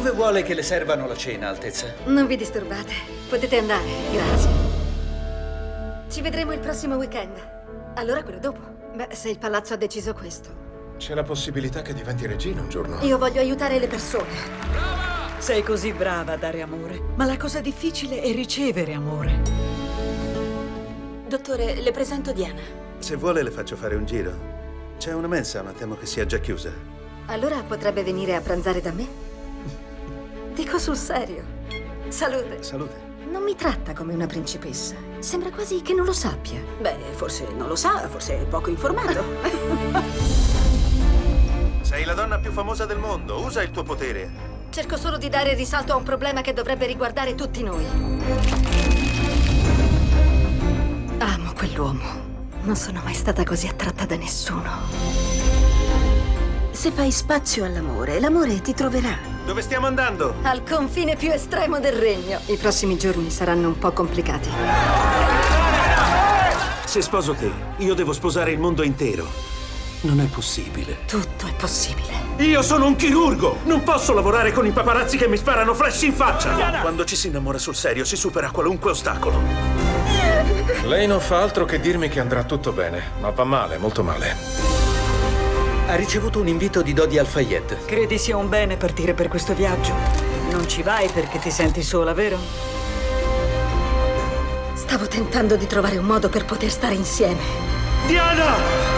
Vuole che le servano la cena, Altezza? Non vi disturbate. Potete andare, grazie. Ci vedremo il prossimo weekend. Allora quello dopo. Beh, se il palazzo ha deciso questo. C'è la possibilità che diventi regina un giorno. Io voglio aiutare le persone. Sei così brava a dare amore, ma la cosa difficile è ricevere amore. Dottore, le presento Diana. Se vuole le faccio fare un giro. C'è una mensa, ma temo che sia già chiusa. Allora potrebbe venire a pranzare da me? Dico sul serio. Salute. Salute. Non mi tratta come una principessa. Sembra quasi che non lo sappia. Beh, forse non lo sa, forse è poco informato. Sei la donna più famosa del mondo. Usa il tuo potere. Cerco solo di dare risalto a un problema che dovrebbe riguardare tutti noi. Amo quell'uomo. Non sono mai stata così attratta da nessuno. Se fai spazio all'amore, l'amore ti troverà. Dove stiamo andando? Al confine più estremo del regno. I prossimi giorni saranno un po' complicati. Se sposo te, io devo sposare il mondo intero. Non è possibile. Tutto è possibile. Io sono un chirurgo! Non posso lavorare con i paparazzi che mi sparano flash in faccia! Quando ci si innamora sul serio si supera qualunque ostacolo. Lei non fa altro che dirmi che andrà tutto bene, ma va male, molto male. Ha ricevuto un invito di Dodi Al-Fayed. Credi sia un bene partire per questo viaggio? Non ci vai perché ti senti sola, vero? Stavo tentando di trovare un modo per poter stare insieme. Diana!